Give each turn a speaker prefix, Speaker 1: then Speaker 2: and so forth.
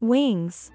Speaker 1: Wings.